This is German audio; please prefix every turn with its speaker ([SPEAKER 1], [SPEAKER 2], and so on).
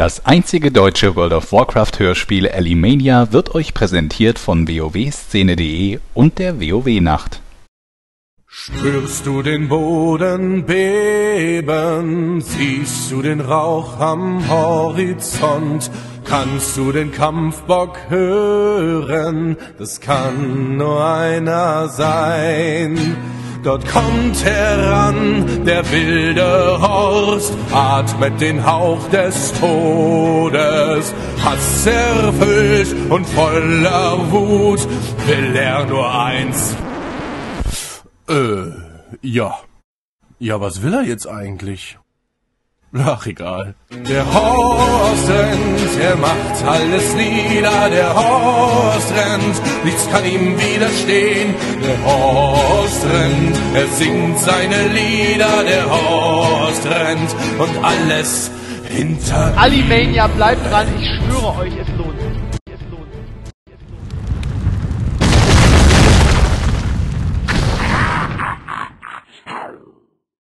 [SPEAKER 1] Das einzige deutsche World of Warcraft Hörspiel Alimania wird euch präsentiert von wowszene.de und der WoW Nacht.
[SPEAKER 2] Spürst du den Boden beben, siehst du den Rauch am Horizont, kannst du den Kampfbock hören, das kann nur einer sein. Dort kommt heran der wilde Horst, atmet den Hauch des Todes. Hasserfüllt und voller Wut will er nur eins. Äh, ja. Ja, was will er jetzt eigentlich? Ach, egal. Der Horst rennt, er macht alles nieder. Der Horst rennt, nichts kann ihm widerstehen. Der Horst rennt, er singt seine Lieder. Der Horst rennt und alles hinter
[SPEAKER 3] Alimania, bleibt dran, ich schwöre euch, es lohnt sich.